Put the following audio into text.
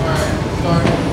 Alright, sorry.